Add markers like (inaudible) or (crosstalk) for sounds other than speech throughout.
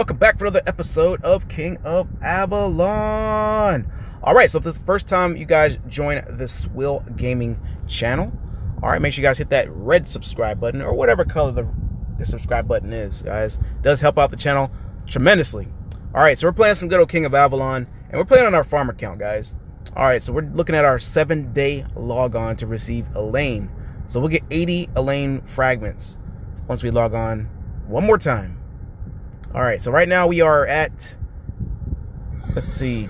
Welcome back for another episode of King of Avalon. All right, so if this is the first time you guys join this Swill Gaming channel, all right, make sure you guys hit that red subscribe button or whatever color the, the subscribe button is, guys. It does help out the channel tremendously. All right, so we're playing some good old King of Avalon, and we're playing on our farm account, guys. All right, so we're looking at our seven-day log on to receive Elaine. So we'll get 80 Elaine fragments once we log on one more time. All right, so right now we are at, let's see,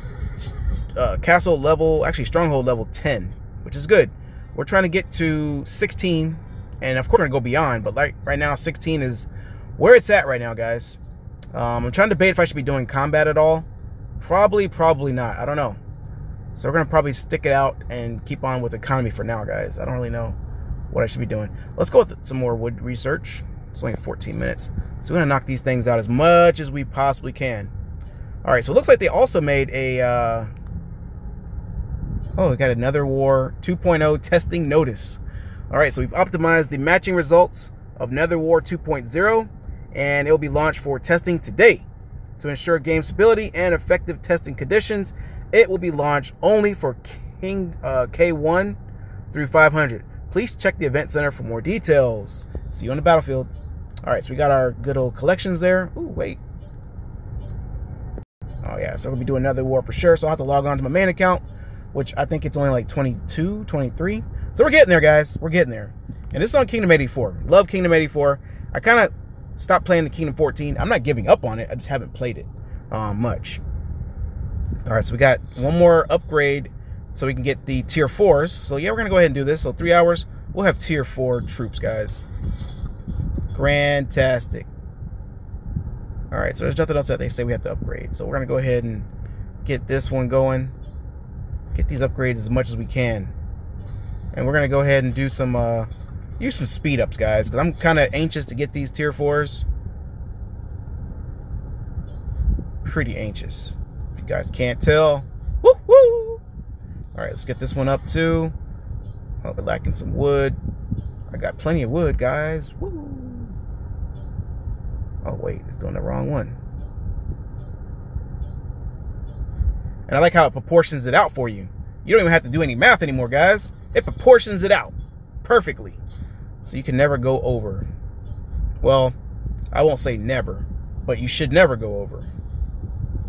uh, castle level, actually stronghold level 10, which is good. We're trying to get to 16, and of course we're gonna go beyond, but like right now 16 is where it's at right now, guys. Um, I'm trying to debate if I should be doing combat at all. Probably, probably not. I don't know. So we're gonna probably stick it out and keep on with economy for now, guys. I don't really know what I should be doing. Let's go with some more wood research. It's only 14 minutes. So we're gonna knock these things out as much as we possibly can. All right, so it looks like they also made a, uh... oh, we got another War 2.0 testing notice. All right, so we've optimized the matching results of Nether War 2.0, and it will be launched for testing today. To ensure game stability and effective testing conditions, it will be launched only for King uh, K1 through 500. Please check the event center for more details. See you on the battlefield. All right, so we got our good old collections there. Ooh, wait. Oh, yeah, so we'll be doing another war for sure. So I'll have to log on to my main account, which I think it's only like 22, 23. So we're getting there, guys. We're getting there. And this is on Kingdom 84. Love Kingdom 84. I kind of stopped playing the Kingdom 14. I'm not giving up on it. I just haven't played it um, much. All right, so we got one more upgrade so we can get the tier fours. So yeah, we're gonna go ahead and do this. So three hours, we'll have tier four troops, guys. Fantastic. All right, so there's nothing else that they say we have to upgrade. So we're gonna go ahead and get this one going. Get these upgrades as much as we can. And we're gonna go ahead and do some, uh, use some speed ups, guys, because I'm kind of anxious to get these tier fours. Pretty anxious. If you guys can't tell. Woo woo! All right, let's get this one up too. Oh, we're lacking some wood. I got plenty of wood, guys. Woo! Oh, wait, it's doing the wrong one. And I like how it proportions it out for you. You don't even have to do any math anymore, guys. It proportions it out perfectly. So you can never go over. Well, I won't say never, but you should never go over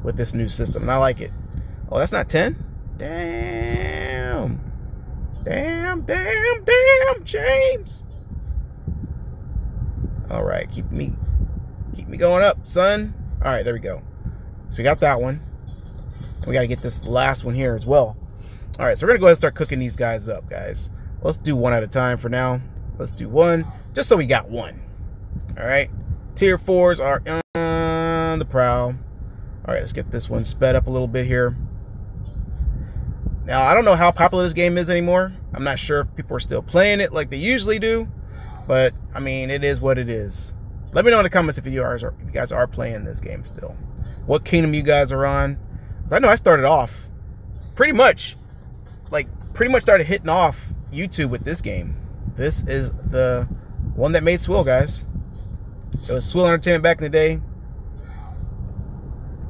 with this new system. And I like it. Oh, that's not 10? Damn. Damn, damn, damn, James. All right, keep me keep me going up, son. All right, there we go. So we got that one. We got to get this last one here as well. All right, so we're going to go ahead and start cooking these guys up, guys. Let's do one at a time for now. Let's do one, just so we got one. All right. Tier fours are on the prowl. All right, let's get this one sped up a little bit here. Now, I don't know how popular this game is anymore. I'm not sure if people are still playing it like they usually do. But, I mean, it is what it is. Let me know in the comments if you, are, if you guys are playing this game still. What kingdom you guys are on. Because I know I started off pretty much, like, pretty much started hitting off YouTube with this game. This is the one that made Swill, guys. It was Swill Entertainment back in the day.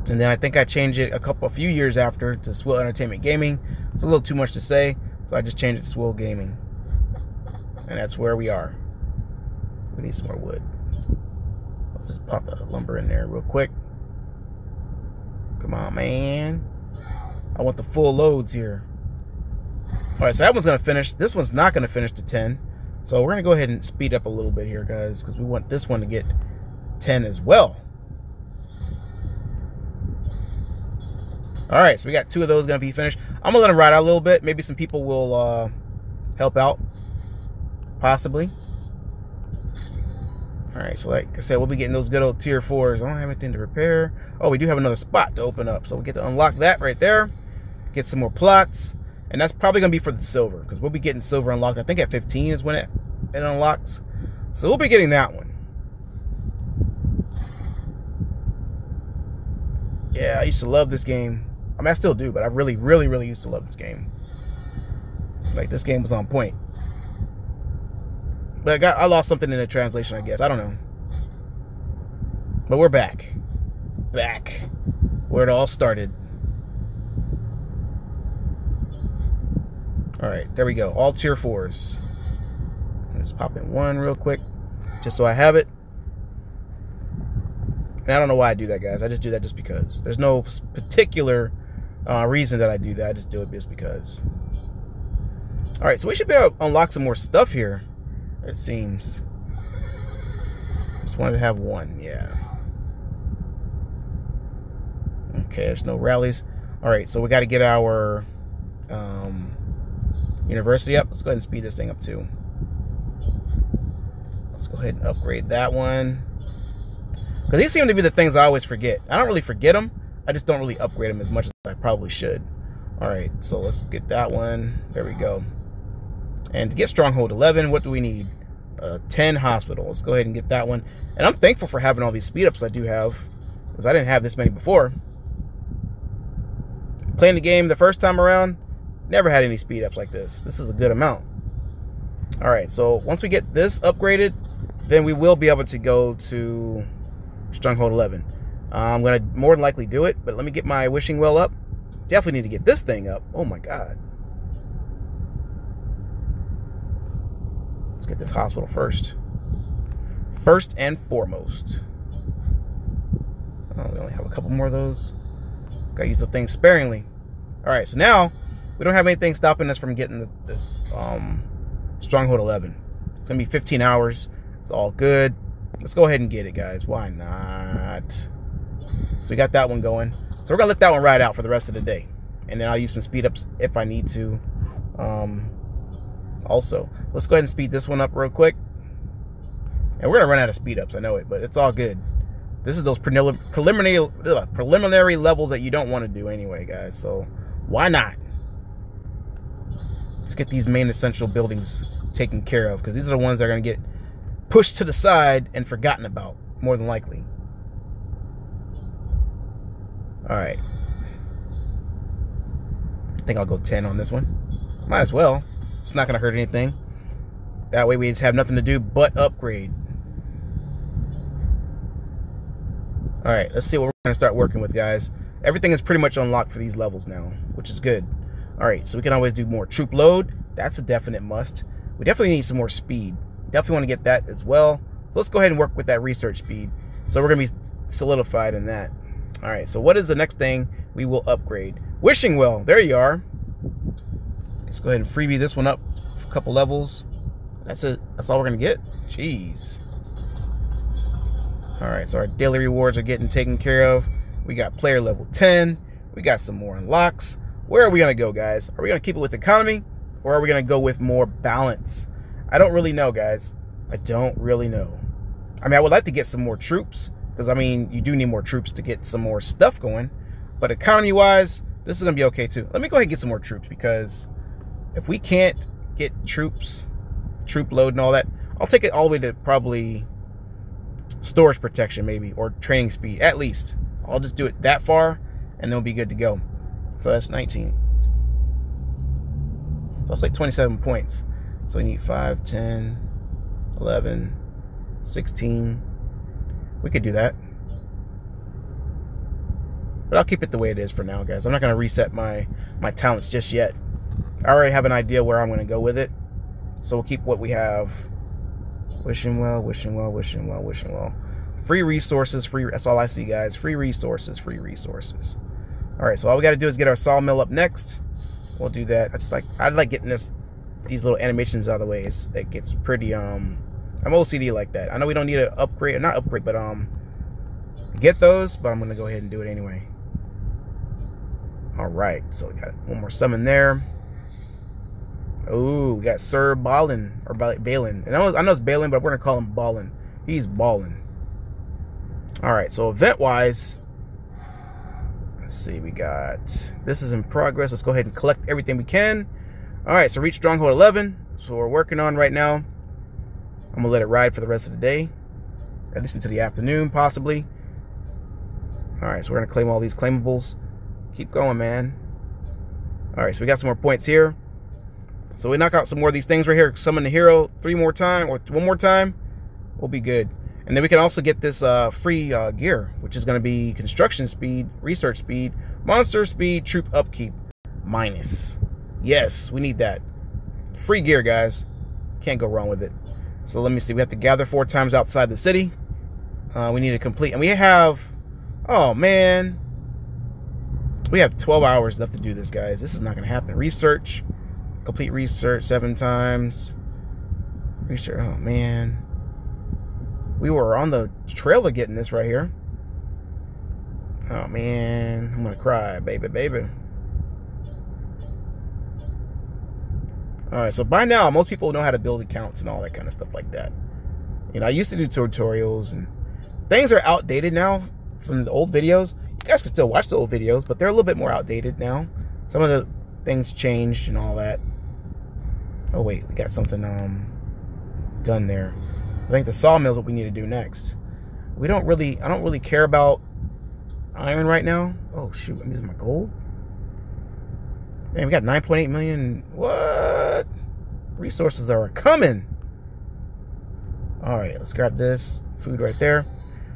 And then I think I changed it a couple, a few years after to Swill Entertainment Gaming. It's a little too much to say, so I just changed it to Swill Gaming. And that's where we are. We need some more wood. Let's just pop the lumber in there real quick. Come on, man. I want the full loads here. All right, so that one's going to finish. This one's not going to finish to 10. So we're going to go ahead and speed up a little bit here, guys, because we want this one to get 10 as well. All right, so we got two of those going to be finished. I'm to let them ride out a little bit. Maybe some people will uh, help out, possibly. All right, so like I said, we'll be getting those good old tier fours. I don't have anything to repair. Oh, we do have another spot to open up. So we get to unlock that right there. Get some more plots. And that's probably going to be for the silver because we'll be getting silver unlocked. I think at 15 is when it, it unlocks. So we'll be getting that one. Yeah, I used to love this game. I mean, I still do, but I really, really, really used to love this game. Like, this game was on point. But I, got, I lost something in the translation, I guess. I don't know. But we're back. back where it all started. All right, there we go. All tier fours. Just pop in one real quick, just so I have it. And I don't know why I do that, guys. I just do that just because. There's no particular uh, reason that I do that. I just do it just because. All right, so we should be able to unlock some more stuff here, it seems. Just wanted to have one, yeah. Okay, there's no rallies. All right, so we got to get our um, university up. Let's go ahead and speed this thing up too. Let's go ahead and upgrade that one. Because these seem to be the things I always forget. I don't really forget them. I just don't really upgrade them as much as I probably should. All right, so let's get that one. There we go. And to get Stronghold 11, what do we need? Uh, 10 hospital. Let's go ahead and get that one. And I'm thankful for having all these speed ups I do have. Because I didn't have this many before. Playing the game the first time around, never had any speed ups like this. This is a good amount. All right, so once we get this upgraded, then we will be able to go to Stronghold 11. Uh, I'm going to more than likely do it, but let me get my wishing well up. Definitely need to get this thing up. Oh my God. Let's get this hospital first. First and foremost. Oh, we only have a couple more of those. Gotta use the thing sparingly. All right, so now we don't have anything stopping us from getting this um, Stronghold 11. It's gonna be 15 hours. It's all good. Let's go ahead and get it, guys. Why not? So we got that one going. So we're gonna let that one ride out for the rest of the day, and then I'll use some speed ups if I need to. Um, also, let's go ahead and speed this one up real quick. And we're gonna run out of speed ups. I know it, but it's all good. This is those preliminary preliminary levels that you don't want to do anyway, guys. So why not? Let's get these main essential buildings taken care of because these are the ones that are going to get pushed to the side and forgotten about, more than likely. All right. I think I'll go 10 on this one. Might as well. It's not going to hurt anything. That way we just have nothing to do but upgrade. All right, let's see what we're going to start working with, guys. Everything is pretty much unlocked for these levels now, which is good. All right, so we can always do more troop load. That's a definite must. We definitely need some more speed. Definitely want to get that as well. So let's go ahead and work with that research speed. So we're going to be solidified in that. All right, so what is the next thing we will upgrade? Wishing Well, there you are. Let's go ahead and freebie this one up a couple levels. That's it. That's all we're going to get. Jeez. All right, so our daily rewards are getting taken care of. We got player level 10. We got some more unlocks. Where are we going to go, guys? Are we going to keep it with economy or are we going to go with more balance? I don't really know, guys. I don't really know. I mean, I would like to get some more troops because, I mean, you do need more troops to get some more stuff going. But economy wise, this is going to be okay too. Let me go ahead and get some more troops because if we can't get troops, troop load and all that, I'll take it all the way to probably storage protection maybe or training speed at least. I'll just do it that far and then we'll be good to go. So that's 19 so it's like 27 points. So we need 5 10 11 16 we could do that. But i'll keep it the way it is for now guys. I'm not going to reset my my talents just yet i already have an idea where i'm going to go with it so we'll keep what we have Wishing well, wishing well, wishing well, wishing well. Free resources, free. That's all I see, guys. Free resources, free resources. All right, so all we got to do is get our sawmill up next. We'll do that. I just like I like getting this these little animations out of the way. It's, it gets pretty um. I'm OCD like that. I know we don't need to upgrade, or not upgrade, but um, get those. But I'm gonna go ahead and do it anyway. All right, so we got one more summon there. Oh, we got Sir Balin or Balin. And I know, I know it's Balin, but we're gonna call him Ballin. He's Ballin. All right, so event wise, let's see, we got this is in progress. Let's go ahead and collect everything we can. All right, so reach Stronghold 11. So we're working on right now. I'm gonna let it ride for the rest of the day, at least into the afternoon, possibly. All right, so we're gonna claim all these claimables. Keep going, man. All right, so we got some more points here. So we knock out some more of these things right here. Summon the hero three more time or one more time. We'll be good. And then we can also get this uh, free uh, gear, which is going to be construction speed, research speed, monster speed, troop upkeep, minus. Yes, we need that. Free gear, guys. Can't go wrong with it. So let me see. We have to gather four times outside the city. Uh, we need to complete. And we have... Oh, man. We have 12 hours left to do this, guys. This is not going to happen. Research. Complete research seven times. Research. Oh, man. We were on the trail of getting this right here. Oh, man. I'm to cry, baby, baby. All right, so by now, most people know how to build accounts and all that kind of stuff like that. You know, I used to do tutorials and things are outdated now from the old videos. You guys can still watch the old videos, but they're a little bit more outdated now. Some of the things changed and all that. Oh wait, we got something um done there. I think the sawmill is what we need to do next. We don't really, I don't really care about iron right now. Oh shoot, I'm using my gold. Man, we got 9.8 million. What? Resources are coming. All right, let's grab this food right there.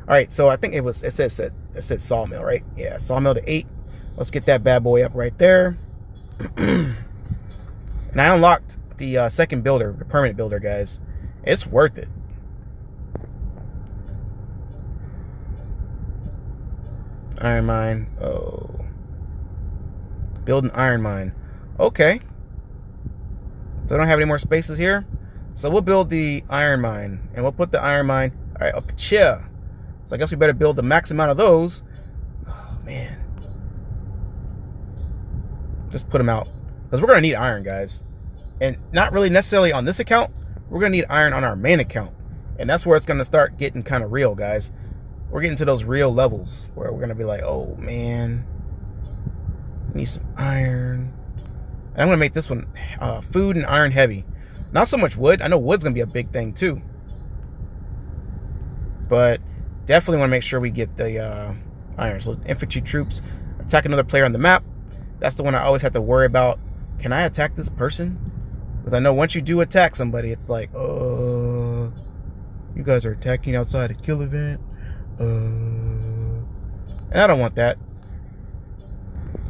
All right, so I think it was it says it, it said sawmill, right? Yeah, sawmill to eight. Let's get that bad boy up right there. (clears throat) and I unlocked the uh, second builder, the permanent builder, guys. It's worth it. Iron mine. Oh. Build an iron mine. Okay. So I don't have any more spaces here. So we'll build the iron mine. And we'll put the iron mine all right, up here. So I guess we better build the max amount of those. Oh, man. Just put them out. Because we're going to need iron, guys. And not really necessarily on this account. We're going to need iron on our main account. And that's where it's going to start getting kind of real, guys. We're getting to those real levels where we're going to be like, oh, man. Need some iron. And I'm going to make this one uh, food and iron heavy. Not so much wood. I know wood's going to be a big thing too. But definitely want to make sure we get the uh, iron. So infantry troops attack another player on the map. That's the one I always have to worry about. Can I attack this person? Because I know once you do attack somebody, it's like, uh, you guys are attacking outside a kill event. Uh, and I don't want that.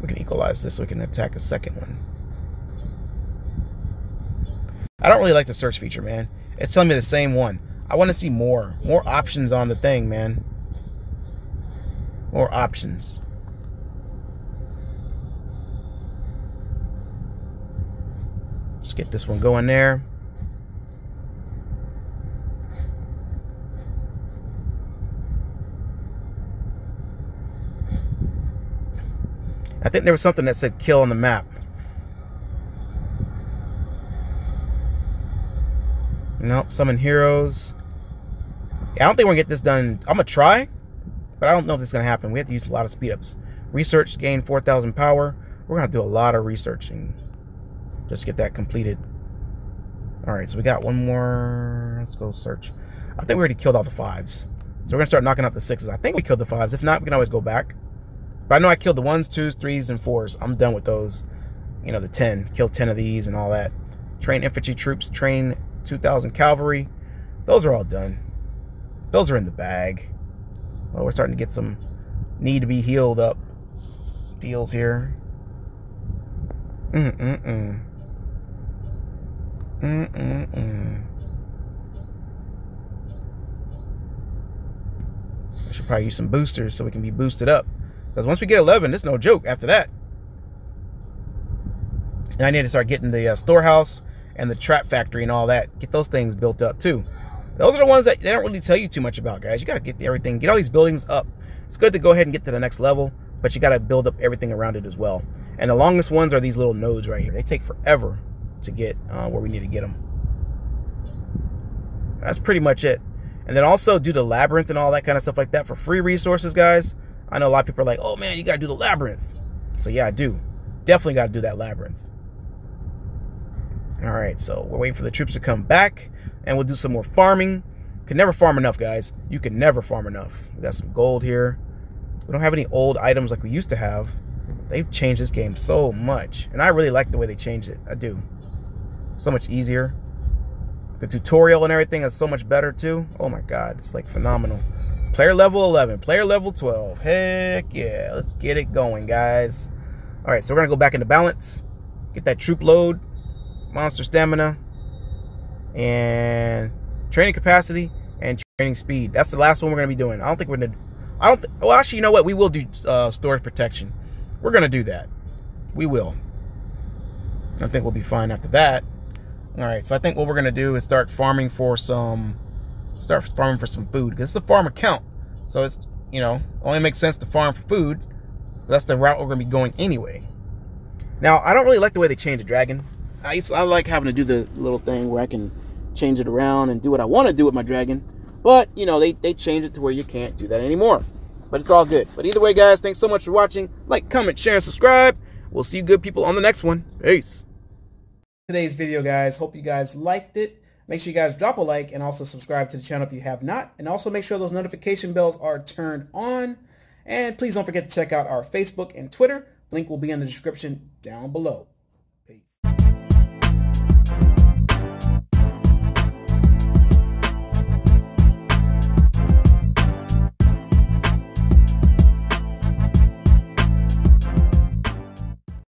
We can equalize this so we can attack a second one. I don't really like the search feature, man. It's telling me the same one. I want to see more. More options on the thing, man. More options. Let's get this one going there. I think there was something that said kill on the map. Nope, summon heroes. Yeah, I don't think we're gonna get this done. I'm gonna try, but I don't know if this is gonna happen. We have to use a lot of speed ups. Research gain 4,000 power. We're gonna do a lot of researching. Just get that completed. All right, so we got one more. Let's go search. I think we already killed all the fives. So we're gonna start knocking out the sixes. I think we killed the fives. If not, we can always go back. But I know I killed the ones, twos, threes, and fours. I'm done with those. You know, the 10. kill 10 of these and all that. Train infantry troops. Train 2,000 cavalry. Those are all done. Those are in the bag. Well, we're starting to get some need to be healed up deals here. Mm-mm-mm. Mm-mm-mm. I should probably use some boosters so we can be boosted up. Because once we get 11, it's no joke after that. And I need to start getting the uh, storehouse and the trap factory and all that. Get those things built up too. Those are the ones that they don't really tell you too much about, guys. You got to get everything, get all these buildings up. It's good to go ahead and get to the next level, but you got to build up everything around it as well. And the longest ones are these little nodes right here. They take forever to get uh, where we need to get them. That's pretty much it. And then also do the labyrinth and all that kind of stuff like that for free resources, guys. I know a lot of people are like, oh man, you got to do the labyrinth. So yeah, I do. Definitely got to do that labyrinth. All right, so we're waiting for the troops to come back, and we'll do some more farming. Can never farm enough, guys. You can never farm enough. We got some gold here. We don't have any old items like we used to have. They've changed this game so much, and I really like the way they changed it. I do. So much easier. The tutorial and everything is so much better too. Oh my god, it's like phenomenal. Player level 11, player level 12. Heck yeah, let's get it going, guys. All right, so we're gonna go back into balance, get that troop load, monster stamina, and training capacity and training speed. That's the last one we're gonna be doing. I don't think we're gonna. I don't. Well, actually, you know what? We will do uh, storage protection. We're gonna do that. We will. I think we'll be fine after that. All right, so I think what we're gonna do is start farming for some, start farming for some food because it's a farm account. So it's you know only makes sense to farm for food. That's the route we're gonna be going anyway. Now I don't really like the way they changed the dragon. I used to, I like having to do the little thing where I can change it around and do what I want to do with my dragon. But you know they they changed it to where you can't do that anymore. But it's all good. But either way, guys, thanks so much for watching. Like, comment, share, and subscribe. We'll see you good people on the next one. Peace today's video, guys. Hope you guys liked it. Make sure you guys drop a like and also subscribe to the channel if you have not. And also make sure those notification bells are turned on. And please don't forget to check out our Facebook and Twitter. Link will be in the description down below.